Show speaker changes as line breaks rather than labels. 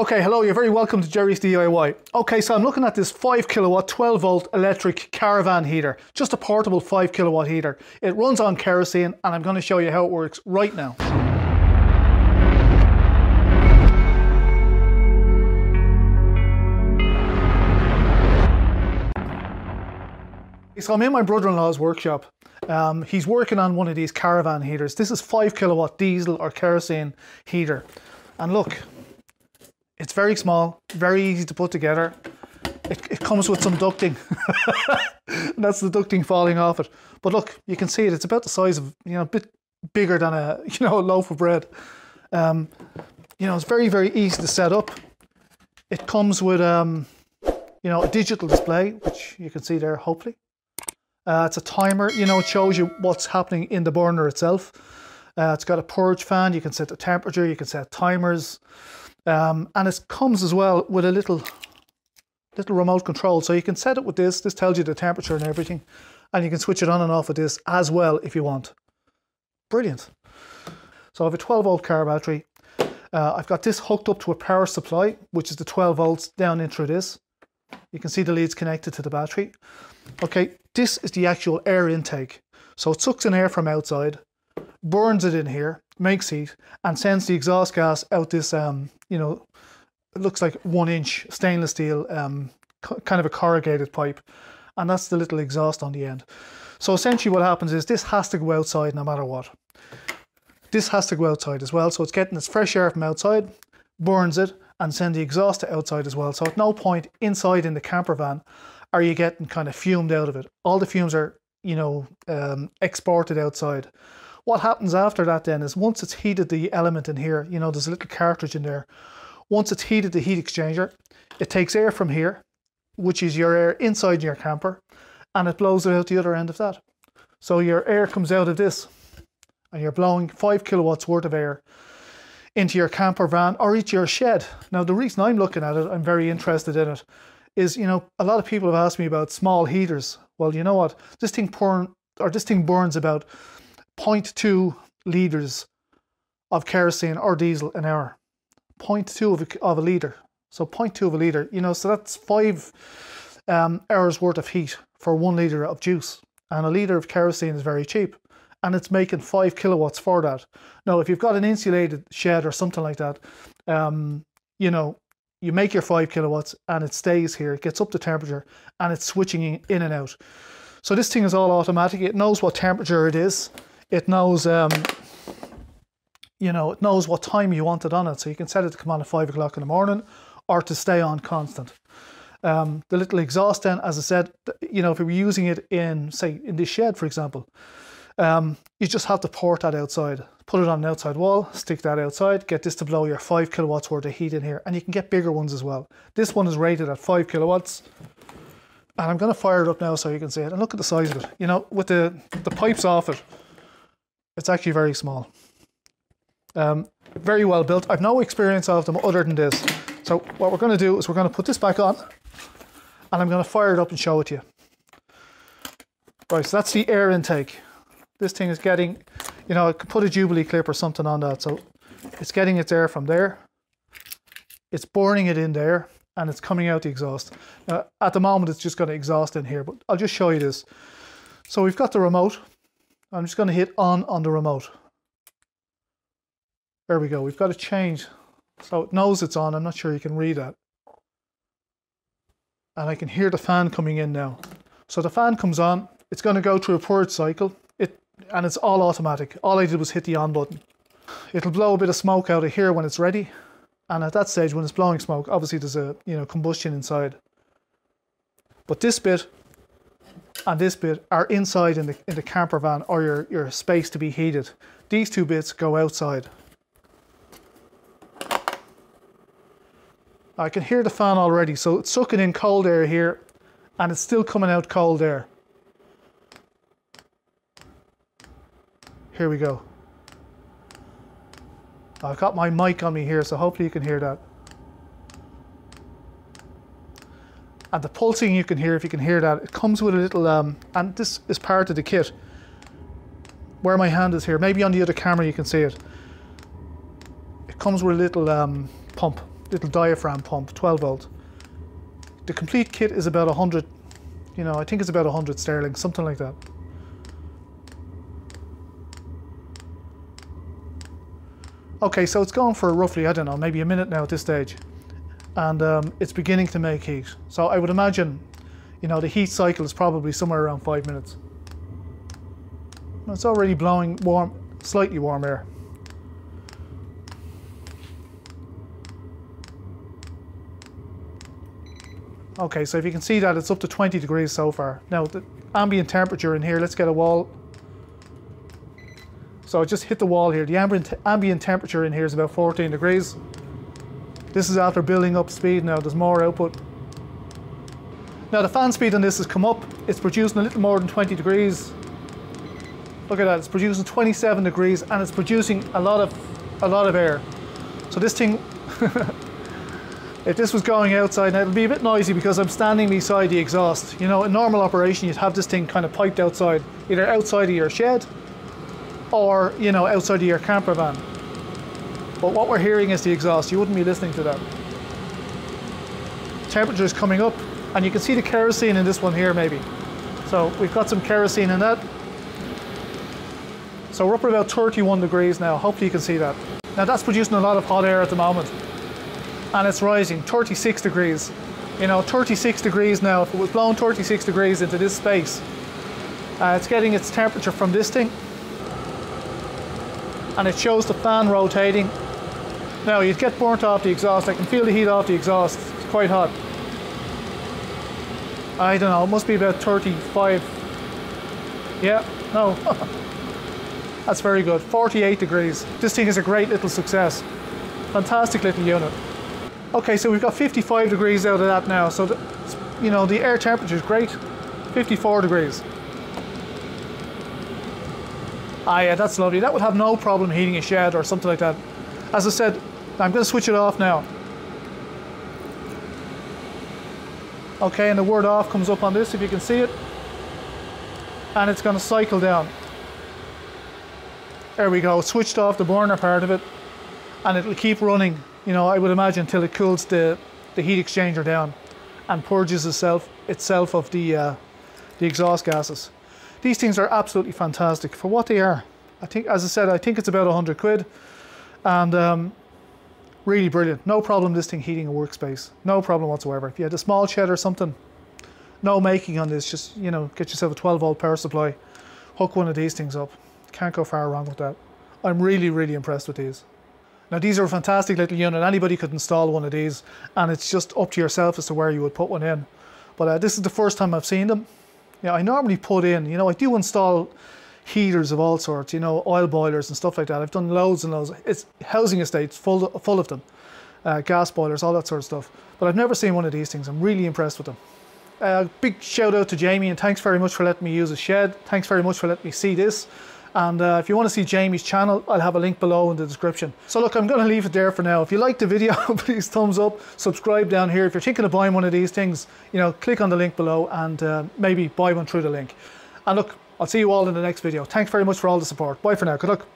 Okay, hello, you're very welcome to Gerry's DIY. Okay, so I'm looking at this 5 kilowatt 12 volt electric caravan heater, just a portable 5 kilowatt heater. It runs on kerosene and I'm going to show you how it works right now. So I'm in my brother-in-law's workshop. Um, he's working on one of these caravan heaters. This is 5 kilowatt diesel or kerosene heater. And look, it's very small, very easy to put together. It, it comes with some ducting. That's the ducting falling off it. But look, you can see it. It's about the size of, you know, a bit bigger than a, you know, a loaf of bread. Um, you know, it's very, very easy to set up. It comes with, um, you know, a digital display, which you can see there, hopefully. Uh, it's a timer, you know, it shows you what's happening in the burner itself. Uh, it's got a purge fan, you can set the temperature, you can set timers. Um, and it comes as well with a little little remote control. So you can set it with this. This tells you the temperature and everything. And you can switch it on and off with this as well if you want. Brilliant. So I have a 12 volt car battery. Uh, I've got this hooked up to a power supply, which is the 12 volts down into this. You can see the leads connected to the battery. Okay, this is the actual air intake. So it sucks in air from outside, burns it in here, makes heat, and sends the exhaust gas out this um, you know, it looks like one inch stainless steel, um, kind of a corrugated pipe. And that's the little exhaust on the end. So essentially what happens is this has to go outside no matter what. This has to go outside as well. So it's getting its fresh air from outside, burns it, and send the exhaust to outside as well. So at no point inside in the camper van are you getting kind of fumed out of it. All the fumes are, you know, um, exported outside. What happens after that then is once it's heated the element in here, you know, there's a little cartridge in there. Once it's heated the heat exchanger, it takes air from here, which is your air inside your camper, and it blows it out the other end of that. So your air comes out of this, and you're blowing five kilowatts worth of air into your camper van or into your shed. Now, the reason I'm looking at it, I'm very interested in it, is you know a lot of people have asked me about small heaters. Well, you know what? This thing burn or this thing burns about 0.2 litres of kerosene or diesel an hour. 0.2 of a, of a litre. So 0.2 of a litre, you know, so that's five um, hours worth of heat for one litre of juice. And a litre of kerosene is very cheap. And it's making five kilowatts for that. Now, if you've got an insulated shed or something like that, um, you know, you make your five kilowatts and it stays here, it gets up to temperature and it's switching in and out. So this thing is all automatic. It knows what temperature it is it knows, um, you know, it knows what time you want it on it. So you can set it to come on at five o'clock in the morning or to stay on constant. Um, the little exhaust then, as I said, you know, if you were using it in, say, in this shed, for example, um, you just have to port that outside. Put it on an outside wall, stick that outside, get this to blow your five kilowatts worth of heat in here, and you can get bigger ones as well. This one is rated at five kilowatts, and I'm going to fire it up now so you can see it. And look at the size of it. You know, with the the pipes off it, it's actually very small. Um, very well built. I've no experience of them other than this. So what we're going to do is we're going to put this back on and I'm going to fire it up and show it to you. Right, so that's the air intake. This thing is getting, you know, I could put a Jubilee clip or something on that. So it's getting its air from there. It's burning it in there and it's coming out the exhaust. Now, at the moment, it's just got exhaust in here, but I'll just show you this. So we've got the remote I'm just going to hit on on the remote. There we go. We've got to change. So it knows it's on. I'm not sure you can read that. And I can hear the fan coming in now. So the fan comes on. It's going to go through a purge cycle. It And it's all automatic. All I did was hit the on button. It'll blow a bit of smoke out of here when it's ready. And at that stage, when it's blowing smoke, obviously there's a you know combustion inside. But this bit and this bit are inside in the, in the camper van or your, your space to be heated. These two bits go outside. I can hear the fan already, so it's sucking in cold air here and it's still coming out cold air. Here we go. I've got my mic on me here, so hopefully you can hear that. And the pulsing you can hear if you can hear that it comes with a little um, and this is part of the kit where my hand is here maybe on the other camera you can see it it comes with a little um, pump little diaphragm pump, 12 volt. The complete kit is about 100, you know, I think it's about 100 sterling, something like that. Okay, so it's gone for roughly, I don't know, maybe a minute now at this stage. And um, it's beginning to make heat. So I would imagine, you know, the heat cycle is probably somewhere around five minutes. It's already blowing warm, slightly warm air. Okay, so if you can see that, it's up to 20 degrees so far. Now, the ambient temperature in here, let's get a wall so I just hit the wall here. The ambient, ambient temperature in here is about 14 degrees. This is after building up speed now, there's more output. Now the fan speed on this has come up. It's producing a little more than 20 degrees. Look at that, it's producing 27 degrees and it's producing a lot of, a lot of air. So this thing, if this was going outside, now it'll be a bit noisy because I'm standing beside the exhaust. You know, in normal operation, you'd have this thing kind of piped outside, either outside of your shed or, you know, outside of your camper van. But what we're hearing is the exhaust. You wouldn't be listening to that. Temperature is coming up, and you can see the kerosene in this one here, maybe. So we've got some kerosene in that. So we're up at about 31 degrees now. Hopefully you can see that. Now that's producing a lot of hot air at the moment. And it's rising, 36 degrees. You know, 36 degrees now, if it was blowing 36 degrees into this space, uh, it's getting its temperature from this thing and it shows the fan rotating. Now you'd get burnt off the exhaust. I can feel the heat off the exhaust. It's quite hot. I don't know, it must be about 35. Yeah, no. That's very good. 48 degrees. This thing is a great little success. Fantastic little unit. Okay, so we've got 55 degrees out of that now. So, the, you know, the air temperature is great. 54 degrees. Ah yeah, that's lovely. That would have no problem heating a shed or something like that. As I said, I'm going to switch it off now. Okay, and the word off comes up on this if you can see it. And it's going to cycle down. There we go, switched off the burner part of it. And it'll keep running, you know, I would imagine until it cools the, the heat exchanger down and purges itself, itself of the, uh, the exhaust gases. These things are absolutely fantastic for what they are. I think, as I said, I think it's about 100 quid and um, really brilliant. No problem this thing heating a workspace. No problem whatsoever. If you had a small shed or something, no making on this. Just, you know, get yourself a 12 volt power supply, hook one of these things up. Can't go far wrong with that. I'm really, really impressed with these. Now these are a fantastic little unit. Anybody could install one of these and it's just up to yourself as to where you would put one in. But uh, this is the first time I've seen them. Yeah, I normally put in, you know, I do install heaters of all sorts, you know, oil boilers and stuff like that. I've done loads and loads. It's housing estates full, full of them, uh, gas boilers, all that sort of stuff. But I've never seen one of these things. I'm really impressed with them. Uh, big shout out to Jamie and thanks very much for letting me use his shed. Thanks very much for letting me see this. And uh, if you want to see Jamie's channel, I'll have a link below in the description. So look, I'm going to leave it there for now. If you liked the video, please thumbs up, subscribe down here. If you're thinking of buying one of these things, you know, click on the link below and uh, maybe buy one through the link. And look, I'll see you all in the next video. Thanks very much for all the support. Bye for now. Good luck.